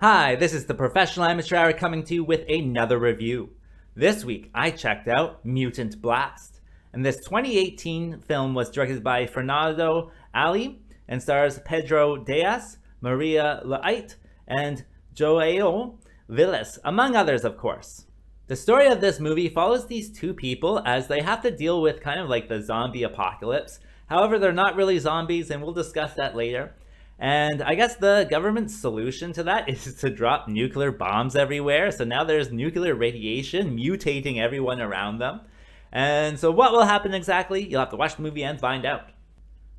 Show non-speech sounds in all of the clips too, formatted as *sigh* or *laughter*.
Hi, this is the Professional Amateur Hour coming to you with another review. This week, I checked out Mutant Blast. And this 2018 film was directed by Fernando Alle and stars Pedro Dias, Maria Leite, and Joao Vilas, among others, of course. The story of this movie follows these two people as they have to deal with kind of like the zombie apocalypse. However, they're not really zombies, and we'll discuss that later. And I guess the government's solution to that *laughs* is to drop nuclear bombs everywhere. So now there's nuclear radiation mutating everyone around them. And so what will happen exactly? You'll have to watch the movie and find out.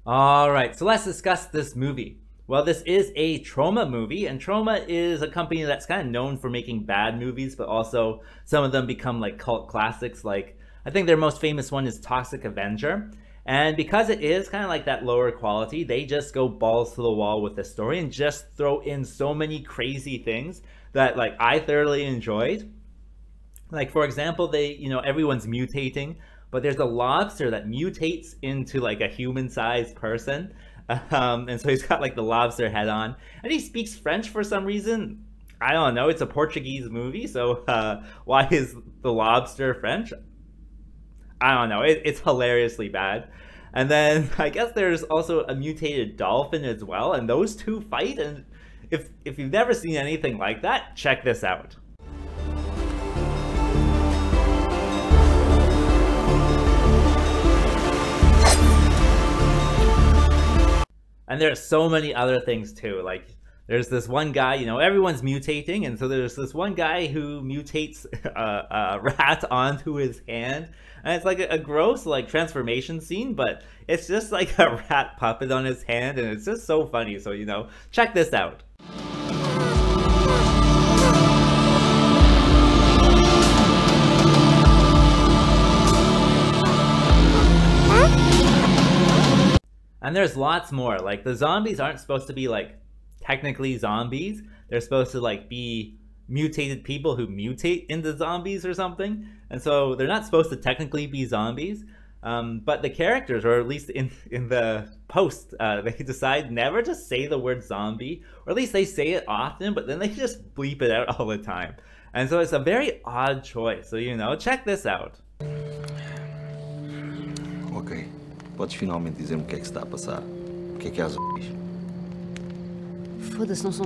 Alright, so let's discuss this movie. Well, this is a Troma movie, and Troma is a company that's kind of known for making bad movies, but also some of them become like cult classics. Like, I think their most famous one is Toxic Avenger. And because it is kind of like that lower quality, they just go balls to the wall with the story and just throw in so many crazy things that like I thoroughly enjoyed. Like for example, they, you know, everyone's mutating, but there's a lobster that mutates into like a human-sized person. *laughs* Um, and so he's got like the lobster head on, and he speaks French for some reason. I don't know. It's a Portuguese movie, so *laughs* uh, why is the lobster French? I don't know. It, it's hilariously bad. And then *laughs* I guess there's also a mutated dolphin as well, and those two fight. And if if you've never seen anything like that, check this out. And there's so many other things too. Like there's this one guy, you know, everyone's mutating, and so there's this one guy who mutates a, *laughs* a uh, uh, rat onto his hand, and it's like a, a, gross like transformation scene, but it's just like a *laughs* rat puppet on his hand, and it's just so funny. So you know, check this out. And there's lots more. Like the zombies aren't supposed to be like technically zombies. They're supposed to like be mutated people who mutate into zombies or something. And so they're not supposed to technically be zombies. Um, but the characters, or at least in, *laughs* in the post, uh, *laughs* they decide never to say the word zombie, or at least they say it often, but then they just bleep it out *laughs* all the time. And so it's a very odd choice. So, you know, check this out. Ok. Podes finalmente dizer-me o que é que está a passar? O que é que há? Foda-se, não são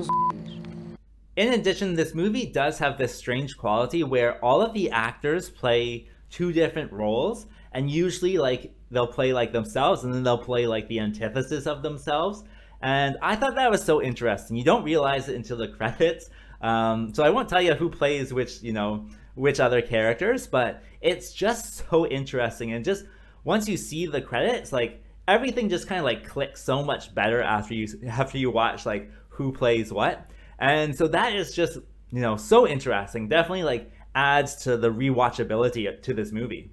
In addition, this movie does have this strange quality where all of the actors play two different roles, and usually, like, they'll play like themselves, and then they'll play like the antithesis of themselves. And I thought that was so interesting. You don't realize it until the credits. Um, so I won't tell you who plays which, you know, which other characters, but it's just so interesting. And just once you see the credits, like everything just kind of like clicks so much better after you after you watch like who plays what. And so that is just, you know, so interesting. Definitely like adds to the rewatchability to this movie.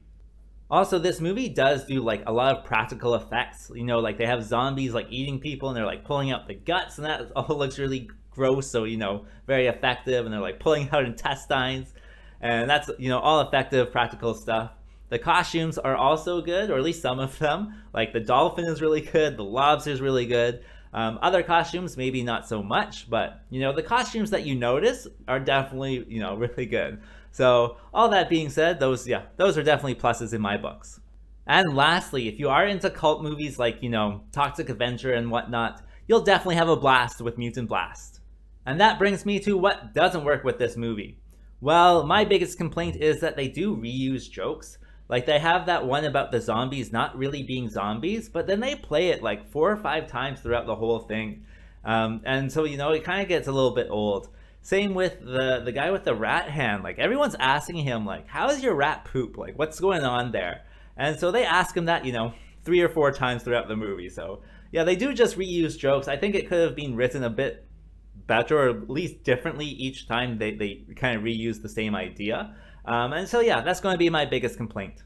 Also, this movie does do like a lot of practical effects. You know, like they have zombies like eating people and they're like pulling out the guts and that all *laughs* looks really gross. So, you know, very effective and they're like pulling out *laughs* intestines. And that's, you know, all effective practical stuff. The costumes are also good, or at least some of them. Like the dolphin is really good, the lobster is really good. Um, other costumes, maybe not so much, but you know, the costumes that you notice are definitely, you know, *laughs* really good. So all that being said, those, yeah, those are definitely pluses in my books. And lastly, if you are into cult movies like, you know, Toxic Avenger and whatnot, you'll definitely have a blast with Mutant Blast. And that brings me to what doesn't work with this movie. Well, my biggest complaint is that they do reuse jokes. Like they have that one about the zombies not really being zombies, but then they play it like four or five times throughout the whole thing. Um, and so, you know, it kind of gets a little bit old. Same with the, the guy with the rat hand. Like everyone's asking him like, how is your rat poop? Like what's going on there? And so they ask him that, you know, three or four times throughout the movie. So yeah, they do just reuse jokes. I think it could have been written a bit better or at least differently each time they, they kind of reuse the same idea. Um, and so yeah, that's going to be my biggest complaint.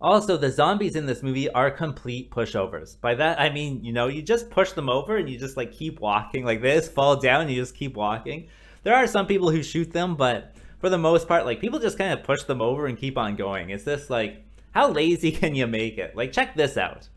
Also, the zombies in this movie are complete pushovers. By that, I mean, you know, you just push them over and you just like keep walking like this, fall down, you just keep walking. There are some people who shoot them, but for the most part, like people just kind of push them over and keep on going. It's just like, how lazy *laughs* can you make it? Like, check this out.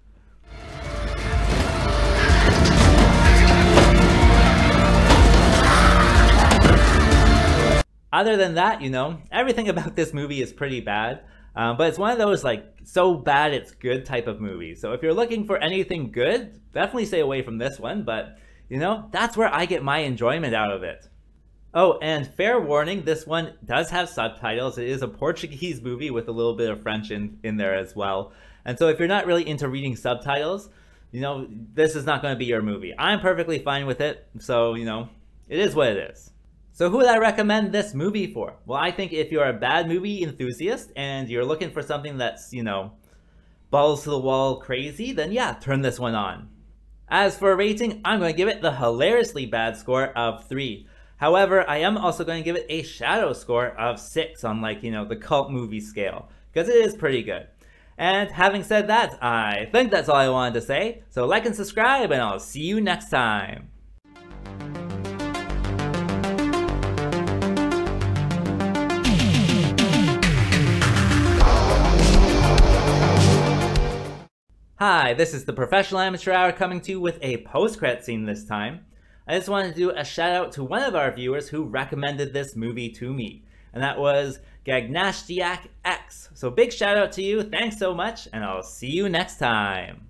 Other than that, you know, everything *laughs* about this movie is pretty bad. Um, but it's one of those like so bad it's good type of movies. So if you're looking for anything good, definitely stay away from this one. But you know, that's where I get my enjoyment out of it. Oh, and fair warning, this one does have subtitles. It is a Portuguese movie with a little bit of French in, in there as well. And so if you're not really into reading subtitles, you know, this is not going to be your movie. I'm perfectly fine with it. So, you know, it is what it is. So who would I recommend this movie for? Well, I think if you're a bad movie enthusiast and you're looking for something that's, you know, balls to the wall crazy, then yeah, turn this one on. As for a rating, I'm going to give it the hilariously bad score of 3. However, I am also going to give it a shadow score of 6 on like, you know, the cult movie scale, because it is pretty good. And having said that, I think that's all I wanted to say, so like and subscribe and I'll see you next time. Hi, this is the Professional Amateur Hour coming to you with a post-credit scene this time. I just wanted to do a shout out to one of our viewers who recommended this movie to me, and that was Gagnashtiak X. So big shout out to you, thanks so much, and I'll see you next time.